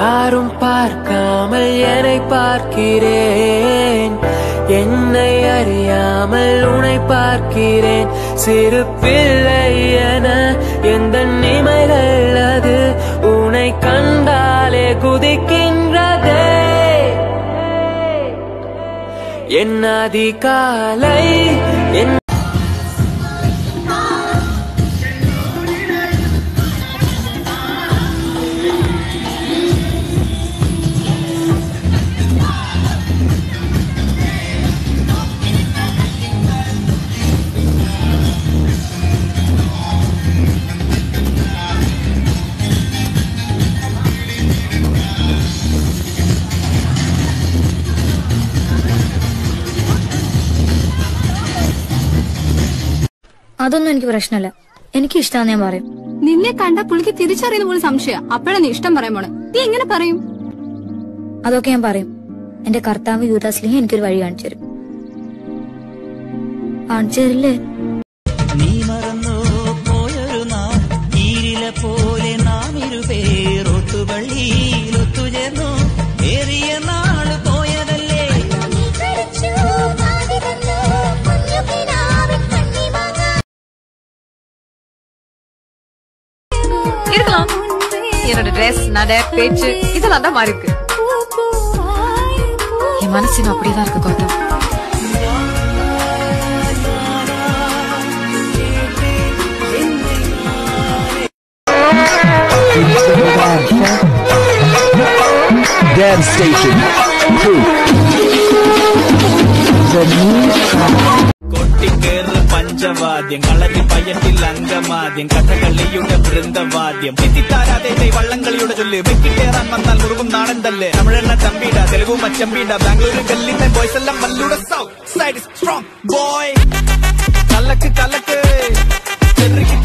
யாரும் பார்க்காமல் என்னை பார்க்கிறேன். என்னை அறியாமல் உனை பார்க்கிறேன். சிறு பிள்ளை என எந்த நிமைகள் அது? உனை கண்டாலே குதிக்கின்றதே. என் அதிகாலை என் അതൊന്നും എനിക്ക് പ്രശ്നമല്ല. എനിക്ക് ഇഷ്ടമാന്ന് ഞാൻ പറയും. നിന്നെ കണ്ട പുള്ളിക്ക് തിരിച്ചറിയുന്ന പോലും സംശയ. അപ്പോഴാണ് നീ ഇഷ്ടം പറയാൻ പോണെ. നീ എങ്ങനെ പറയും? അതൊക്കെ ഞാൻ പറയും. എന്റെ കർത്താവ് യൂദാസ്ലിഹ എനിക്കൊരു വഴി കാണിച്ചു തരും കാണിച്ചു തരില്ലേ നീ മറന്നു പോയൊരു നാൾ ഈരില പോലെ നാം ഇരുപേർ ഒത്തുപള്ളിയിൽ ഒത്തുചേർന്നു ഏറിയ നാള് പോയതല്ലേ இருக்கலாம் என்னோட ட்ரெஸ் நடை பேச்சு இதெல்லாம் தான் மாறி இருக்கு என் மனசு இன்னும் அப்படியேதான் இருக்கு Gautham Dance Station. Two. The new കൊട്ടിക്കേറ് പഞ്ചവാദ്യം കളരി പയറ്റിൽ അംഗമാദ്യം കഥകളിയുടെ വൃന്ദവാദ്യം എത്തിത്താരാതെ വള്ളംകളിയുടെ ചൊല്ല് വെക്കിട്ടേറാൻ വന്നാൽ മുറുകും നാടൻ തല്ല് തമിഴെണ്ണ ചമ്പീട തെലുഗു മച്ചമ്പീട ബാംഗ്ലൂർ ഗല്ലിന്റെ ബോയ്സ് എല്ലാം മല്ലൂടെ സൗത്ത് സൈഡ് സ്ട്രോങ് ബോയ് കലക്ക് കലക്ക് തെറിക്ക്